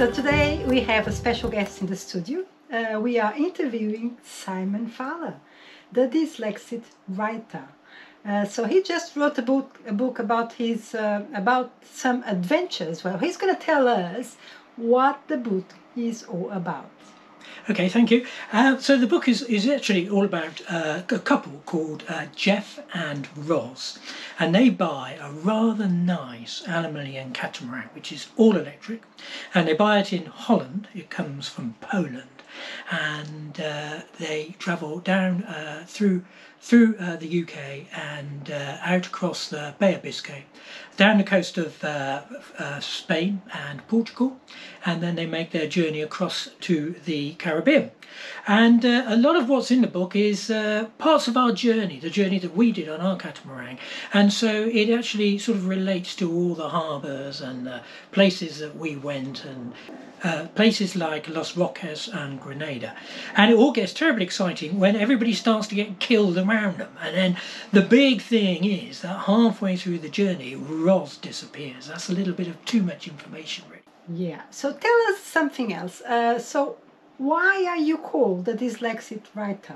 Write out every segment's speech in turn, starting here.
So today we have a special guest in the studio. Uh, we are interviewing Simon Fowler, the dyslexic writer. Uh, so he just wrote a book, a book about his uh, about some adventures. Well, he's going to tell us what the book is all about. Okay, thank you. Uh, so the book is, is actually all about uh, a couple called uh, Jeff and Roz, and they buy a rather nice Aluminium catamaran, which is all electric, and they buy it in Holland. It comes from Poland, and uh, they travel down uh, through through uh, the UK and uh, out across the Bay of Biscay, down the coast of uh, uh, Spain and Portugal, and then they make their journey across to the Caribbean. And uh, a lot of what's in the book is uh, parts of our journey, the journey that we did on our catamaran. And so it actually sort of relates to all the harbours and places that we went and uh, places like Los Roques and Grenada. And it all gets terribly exciting when everybody starts to get killed around them. And then the big thing is that halfway through the journey, Roz disappears. That's a little bit of too much information, really. Yeah. So tell us something else. Uh, so why are you called the dyslexic writer?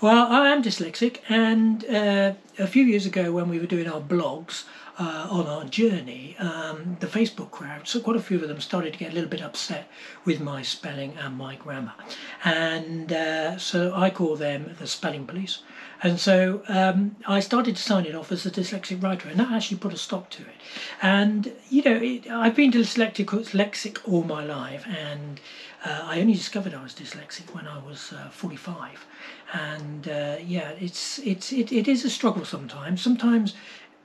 Well, I am dyslexic, and uh, a few years ago when we were doing our blogs, uh, on our journey, um, the Facebook crowd, so quite a few of them started to get a little bit upset with my spelling and my grammar. And uh, so I call them the spelling police. And so um, I started to sign it off as a dyslexic writer, and that actually put a stop to it. And, you know, it, I've been dyslexic, dyslexic all my life, and uh, I only discovered I was dyslexic when I was uh, 45. And uh, yeah, it's, it's, it, it is a struggle sometimes. Sometimes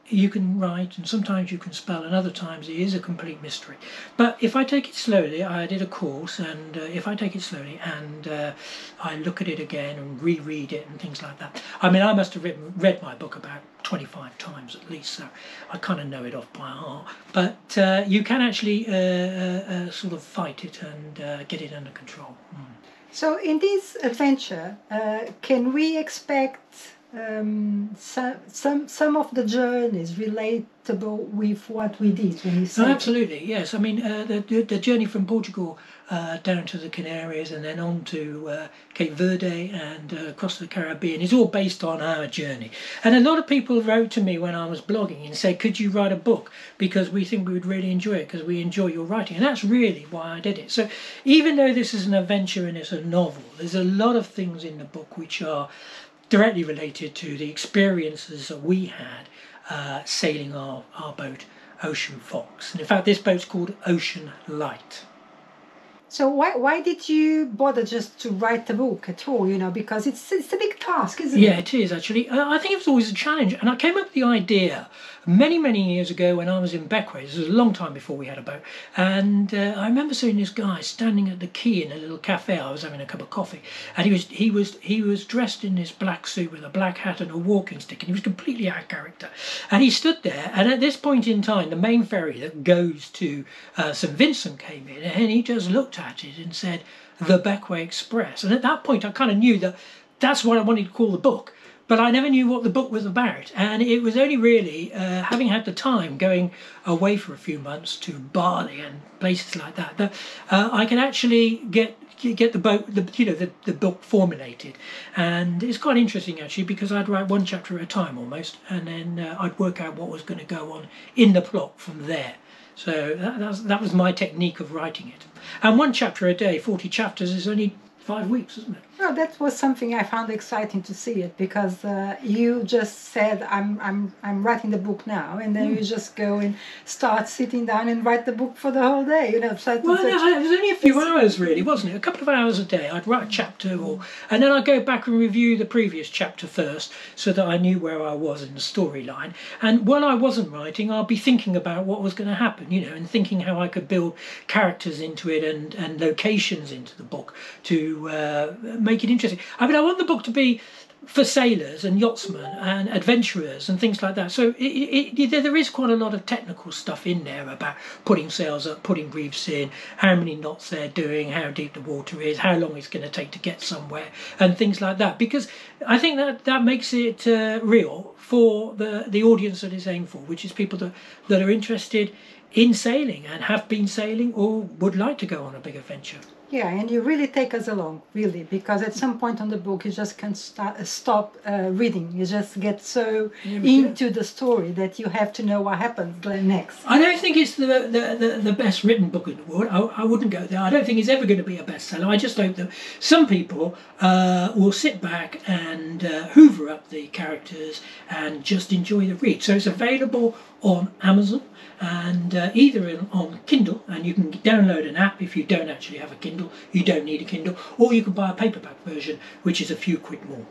you can write and sometimes you can spell and other times it is a complete mystery. But if I take it slowly I did a course and uh, if I take it slowly and uh, I look at it again and reread it and things like that. I mean I must have written, read my book about 25 times at least so I kind of know it off by heart. But uh, you can actually uh, uh, uh, sort of fight it and get it under control. Mm. so in this adventure can we expect um, some, some some of the journeys relatable with what we did when you oh, absolutely yes. I mean uh, the, the journey from Portugal uh, down to the Canaries and then on to uh, Cape Verde and uh, across the Caribbean is all based on our journey. And a lot of people wrote to me when I was blogging and said could you write a book? Because we think we would really enjoy it because we enjoy your writing. And that's really why I did it. So even though this is an adventure and it's a novel there's a lot of things in the book which are directly related to the experiences that we had uh, sailing our, our boat, Ocean Fox. And in fact, this boat's called Ocean Light. So why why did you bother just to write the book at all? You know, because it's it's a big task, isn't yeah, it? Yeah, it is actually. I think it was always a challenge, and I came up with the idea many many years ago when I was in Bequia. This was a long time before we had a boat, and uh, I remember seeing this guy standing at the quay in a little cafe. I was having a cup of coffee, and he was he was he was dressed in this black suit with a black hat and a walking stick, and he was completely out of character. And he stood there, and at this point in time, the main ferry that goes to uh, St Vincent came in, and he just looked at it and said, The Bequia Express. And at that point, I kind of knew that that's what I wanted to call the book. But I never knew what the book was about. And it was only really uh, having had the time going away for a few months to Bali and places like that that uh, I can actually get get the boat, the you know the, the book formulated and it's quite interesting actually because I'd write one chapter at a time almost and then uh, I'd work out what was going to go on in the plot from there so that, that, was, that was my technique of writing it. And one chapter a day, 40 chapters, is only five weeks, isn't it? Well, that was something I found exciting to see it because uh, you just said I'm I'm I'm writing the book now, and then mm. you just go and start sitting down and write the book for the whole day. You know, so well, no, it was only a few hours really, wasn't it? A couple of hours a day. I'd write a chapter, or and then I'd go back and review the previous chapter first, so that I knew where I was in the storyline. And while I wasn't writing, I'd be thinking about what was going to happen, you know, and thinking how I could build characters into it and and locations into the book to uh, make it interesting. I mean, I want the book to be for sailors and yachtsmen and adventurers and things like that. So it, it, there is quite a lot of technical stuff in there about putting sails up, putting reefs in, how many knots they're doing, how deep the water is, how long it's going to take to get somewhere, and things like that. Because I think that that makes it uh, real for the the audience that it's aimed for, which is people that that are interested in sailing and have been sailing or would like to go on a big adventure. Yeah, and you really take us along, really, because at some point on the book you just can't sta stop uh, reading. You just get so Yeah, into the story that you have to know what happens next. I don't think it's the the, the, the best written book in the world. I, I wouldn't go there. I don't think it's ever going to be a bestseller. I just hope that some people uh, will sit back and uh, hoover up the characters and just enjoy the read. So it's available on Amazon and uh, either in, on Kindle, and you can download an app if you don't actually have a Kindle. You don't need a Kindle, or you can buy a paperback version, which is a few quid more.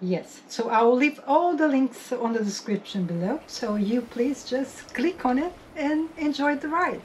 Yes, so I will leave all the links on the description below. So you please just click on it and enjoy the ride.